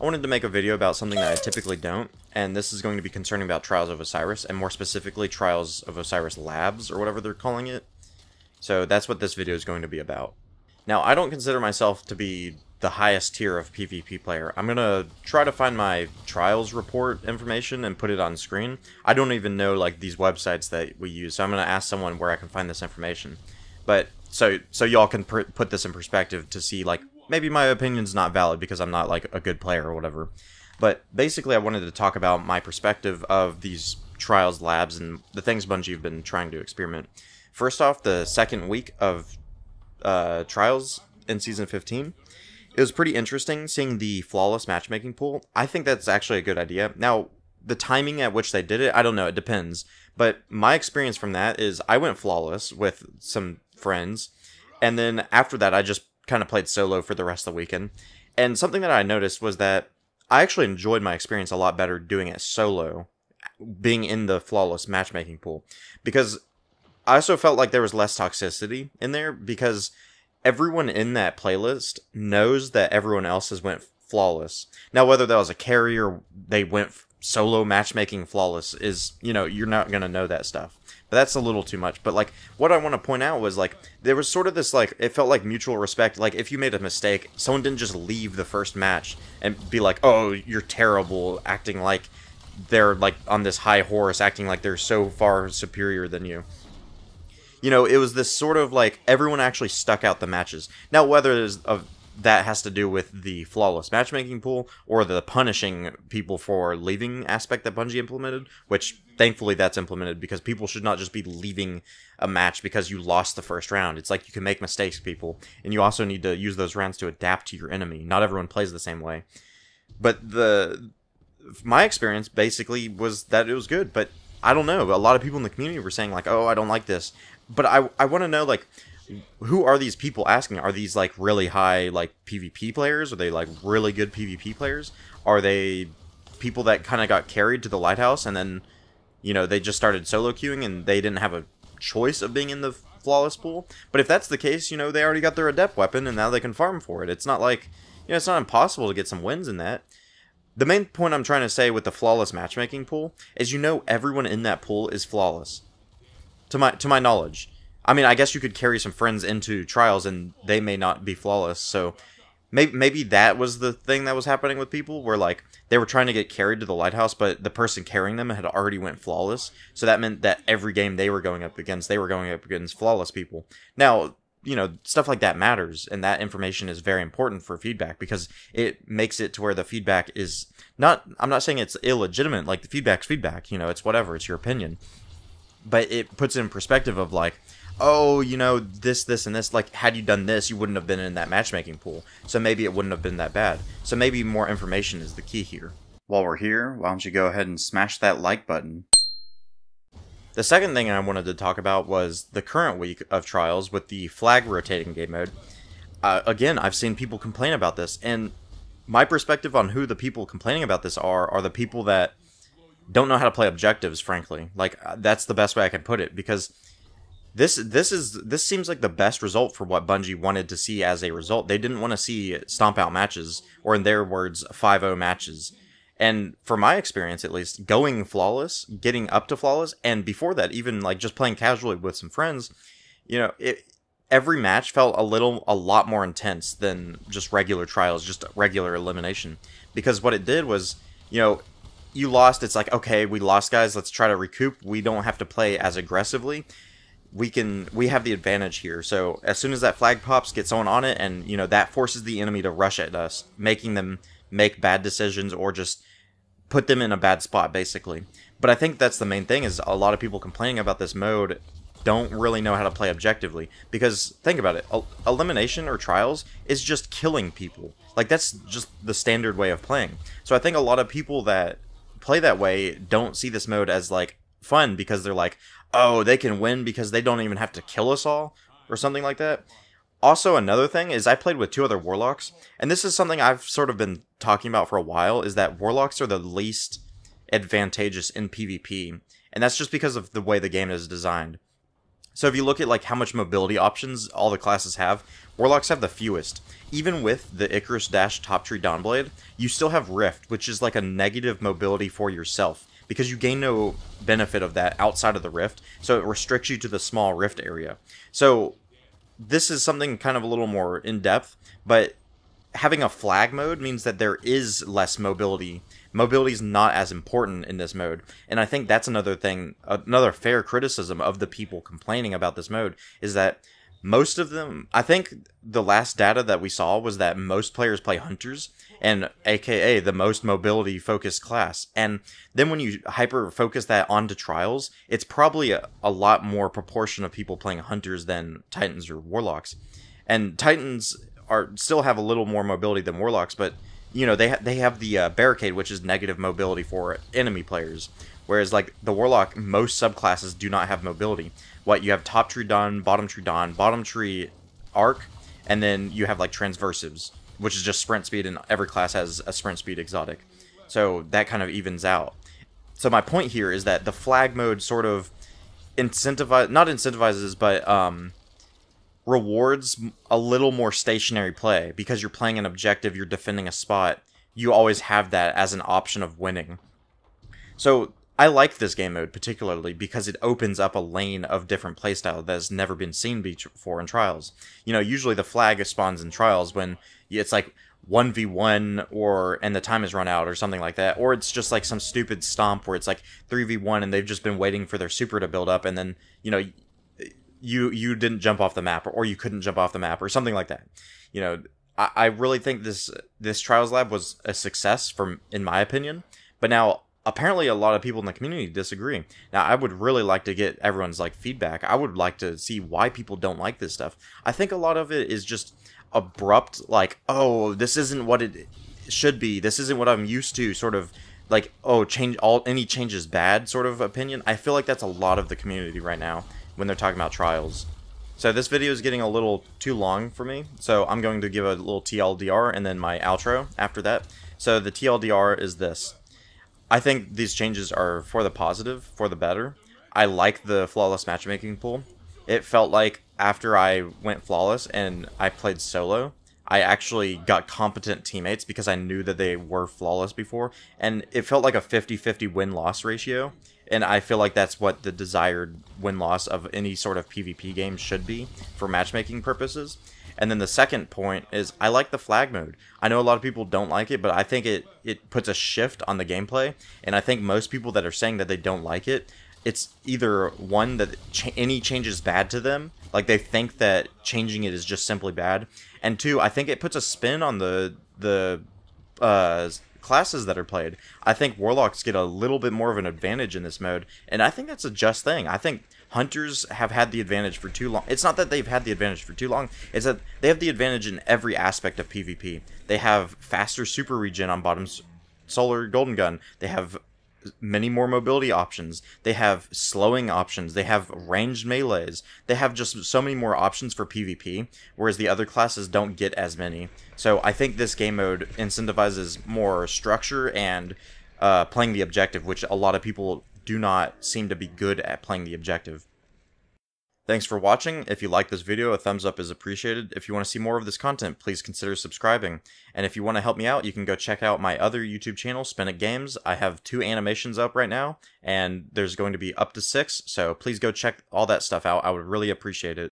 I wanted to make a video about something that I typically don't, and this is going to be concerning about Trials of Osiris, and more specifically Trials of Osiris Labs, or whatever they're calling it. So that's what this video is going to be about. Now, I don't consider myself to be the highest tier of PvP player. I'm gonna try to find my Trials report information and put it on screen. I don't even know, like, these websites that we use, so I'm gonna ask someone where I can find this information. But, so, so y'all can put this in perspective to see, like, maybe my opinion's not valid because I'm not like a good player or whatever. But basically, I wanted to talk about my perspective of these trials labs and the things Bungie have been trying to experiment. First off, the second week of uh, trials in season 15, it was pretty interesting seeing the flawless matchmaking pool. I think that's actually a good idea. Now, the timing at which they did it, I don't know, it depends. But my experience from that is I went flawless with some friends, and then after that, I just kind of played solo for the rest of the weekend. And something that I noticed was that I actually enjoyed my experience a lot better doing it solo, being in the flawless matchmaking pool. Because I also felt like there was less toxicity in there because everyone in that playlist knows that everyone else has went flawless. Now, whether that was a carry or they went solo matchmaking flawless is, you know, you're not going to know that stuff. That's a little too much. But like what I want to point out was like there was sort of this like it felt like mutual respect. Like if you made a mistake, someone didn't just leave the first match and be like, "Oh, you're terrible," acting like they're like on this high horse, acting like they're so far superior than you. You know, it was this sort of like everyone actually stuck out the matches. Now, whether it's of that has to do with the flawless matchmaking pool or the punishing people for leaving aspect that Bungie implemented, which thankfully that's implemented because people should not just be leaving a match because you lost the first round. It's like you can make mistakes, people, and you also need to use those rounds to adapt to your enemy. Not everyone plays the same way. But the my experience basically was that it was good, but I don't know. A lot of people in the community were saying like, "Oh, I don't like this." But I I want to know like who are these people asking? Are these like really high like PvP players? Are they like really good PvP players? Are they people that kind of got carried to the lighthouse and then you know they just started solo queuing and they didn't have a choice of being in the flawless pool? But if that's the case, you know they already got their adept weapon and now they can farm for it. It's not like you know it's not impossible to get some wins in that. The main point I'm trying to say with the flawless matchmaking pool is you know everyone in that pool is flawless. To my to my knowledge I mean, I guess you could carry some friends into trials and they may not be flawless. So maybe maybe that was the thing that was happening with people where like they were trying to get carried to the lighthouse, but the person carrying them had already went flawless. So that meant that every game they were going up against, they were going up against flawless people. Now, you know, stuff like that matters and that information is very important for feedback because it makes it to where the feedback is not I'm not saying it's illegitimate, like the feedback's feedback, you know, it's whatever, it's your opinion. But it puts in perspective of like oh, you know, this, this, and this. Like, had you done this, you wouldn't have been in that matchmaking pool. So maybe it wouldn't have been that bad. So maybe more information is the key here. While we're here, why don't you go ahead and smash that like button? The second thing I wanted to talk about was the current week of trials with the flag rotating game mode. Uh, again, I've seen people complain about this, and my perspective on who the people complaining about this are are the people that don't know how to play objectives. Frankly, like uh, that's the best way I can put it because this this is this seems like the best result for what Bungie wanted to see as a result. They didn't want to see stomp out matches, or in their words, 5-0 matches. And for my experience, at least, going flawless, getting up to flawless, and before that, even like just playing casually with some friends, you know, it, every match felt a little, a lot more intense than just regular trials, just regular elimination. Because what it did was, you know, you lost. It's like okay, we lost, guys. Let's try to recoup. We don't have to play as aggressively we can we have the advantage here. So as soon as that flag pops, get someone on it, and you know that forces the enemy to rush at us, making them make bad decisions or just put them in a bad spot, basically. But I think that's the main thing is a lot of people complaining about this mode don't really know how to play objectively because think about it elimination or trials is just killing people like that's just the standard way of playing so i think a lot of people that play that way don't see this mode as like fun because they're like oh, they can win because they don't even have to kill us all or something like that. Also, another thing is I played with two other warlocks, and this is something I've sort of been talking about for a while. Is that warlocks are the least advantageous in PvP, and that's just because of the way the game is designed. So if you look at like how much mobility options all the classes have, Warlocks have the fewest. Even with the Icarus Dash Top Tree Dawnblade, you still have Rift, which is like a negative mobility for yourself because you gain no benefit of that outside of the rift, so it restricts you to the small rift area. So this is something kind of a little more in depth, but having a flag mode means that there is less mobility. Mobility is not as important in this mode, and I think that's another thing, another fair criticism of the people complaining about this mode is that most of them i think the last data that we saw was that most players play hunters and aka the most mobility focused class. And then when you hyper focus that onto trials it's probably a, a lot more proportion of people playing hunters than titans or warlocks. And titans are still have a little more mobility than warlocks but you know they ha- they have the uh, barricade which is negative mobility for enemy players whereas like the warlock most subclasses do not have mobility what you have top tree dawn, bottom tree dawn, bottom tree arc, and then you have like transversives, which is just sprint speed, and every class has a sprint speed exotic. So that kind of evens out. So my point here is that the flag mode sort of incentivize not incentivizes, but um, rewards a little more stationary play because you're playing an objective, you're defending a spot. You always have that as an option of winning. So I like this game mode particularly because it opens up a lane of different playstyle that has never been seen before in Trials. You know, usually the flag spawns in Trials when it's like 1v1 or and the time has run out or something like that or it's just like some stupid stomp where it's like 3v1 and they've just been waiting for their super to build up and then you know you you didn't jump off the map or, or you couldn't jump off the map or something like that you know I, I really think this this trials lab was a success from in my opinion but now apparently a lot of people in the community disagree. Now, I would really like to get everyone's like feedback. I would like to see why people don't like this stuff. I think a lot of it is just abrupt like, "Oh, this isn't what it should be. This isn't what I'm used to." sort of like, "Oh, change all any change is bad" sort of opinion. I feel like that's a lot of the community right now when they're talking about trials. So this video is getting a little too long for me, so I'm going to give a little TLDR and then my outro after that. So the TLDR is this. I think these changes are for the positive, for the better. I like the flawless matchmaking pool. It felt like after I went flawless and I played solo, I actually got competent teammates because I knew that they were flawless before, and it felt like a 50-50 win-loss ratio, and I feel like that's what the desired win-loss of any sort of PvP game should be for matchmaking purposes. And then the second point is I like the flag mode. I know a lot of people don't like it, but I think it it puts a shift on the gameplay. And I think most people that are saying that they don't like it, it's either one that ch any change is bad to them, like they think that changing it is just simply bad, and two, I think it puts a spin on the the uh, classes that are played. I think warlocks get a little bit more of an advantage in this mode, and I think that's a just thing. I think hunters have had the advantage for too long. It's not that they've had the advantage for too long, it's that they have the advantage in every aspect of PvP. They have faster super regen on bottoms solar golden gun. They have many more mobility options. They have slowing options. They have ranged melees. They have just so many more options for PvP, whereas the other classes don't get as many. So I think this game mode incentivizes more structure and uh, playing the objective, which a lot of people do not seem to be good at playing the objective. Thanks for watching. If you like this video, a thumbs up is appreciated. If you want to see more of this content, please consider subscribing. And if you want to help me out, you can go check out my other YouTube channel, Spenik Games. I have two animations up right now, and there's going to be up to six, so please go check all that stuff out. I would really appreciate it.